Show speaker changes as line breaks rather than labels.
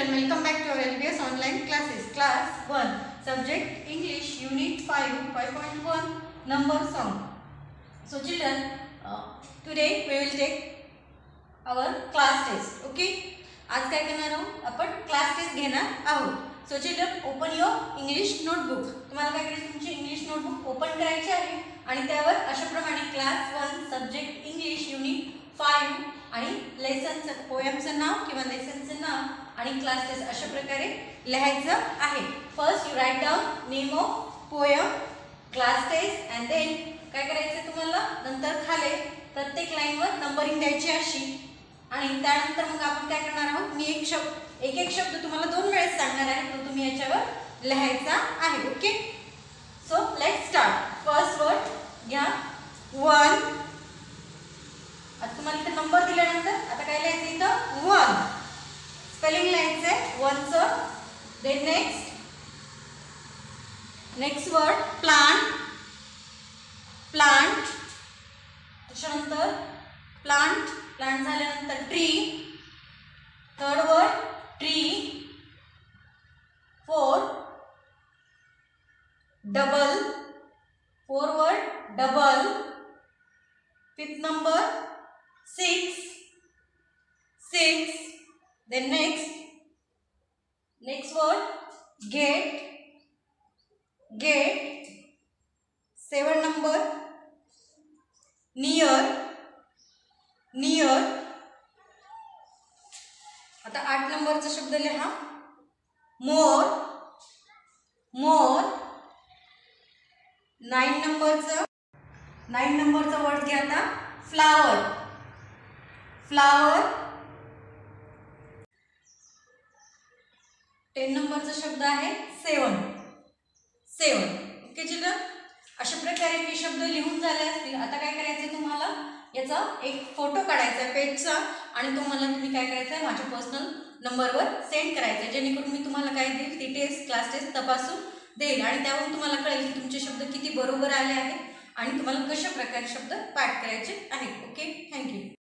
Student welcome back to L B S online classes class one subject English unit five five point one number song so children today we will take our class test okay आज काय करणार आहोत आपण class test घेणार आहोत so children open your English notebook तुम्हाला काय करायचं तुमची इंग्लिश नोटबुक ओपन करायची आहे आणि त्यावर अशाप्रमाणे class one subject English unit five आणि लेसनचं पोएमचं नाव किंवा लेसनचं नाव आणि क्लास टेस्ट अशा प्रकारे लिहायचं आहे. First you write down name of poem class test and then काय करायचं तुम्हाला? नंतर खाले प्रत्येक लाईनवर नंबरिंग द्यायची अशी. आणि त्यानंतर मग आपण काय करणार आहोत? मी एक शब्द एक एक शब्द तुम्हाला दोन वेळेस सांगणार आहे तो तुम्ही याच्यावर लिहायचा आहे. Okay so let start first word घ्या वन आता तुम्हाला इथं नंबर दिल्यानंतर आता काय लिहायचं इथं वन स्पेलिंग लिहायचं आहे वनचं then next next word plant plant त्याच्यानंतर प्लांट प्लांट झाल्यानंतर tree third word tree four double four word double fifth number six six then next. Next word gate gate seven number near near. आता आठ नंबरचा शब्द लिहा. मोर मोर nine नंबरचं nine नंबरचं word घ्या आता. फ्लावर फ्लावर टेन नंबरचा शब्द आहे सेवन. सेवन. Okay children? अशा प्रकारे हे शब्द लिहून झाले असतील. आता काय करायचं तुम्हाला? याचा एक फोटो काढायचा आहे पेजचा आणि तुम्हाला तुम्ही काय करायचं आहे माझ्या पर्सनल नंबरवर सेंड करायचं आहे जेणेकरून मी तुम्हाला काय देईल? ती टेस्ट क्लास टेस्ट तपासून देईल. आणि त्यावरून तुम्हाला कळेल की तुमचे शब्द किती बरोबर आले आहेत आणि तुम्हाला कशा प्रकारे शब्द पाठ करायचे आहेत. ओके? थँक्यू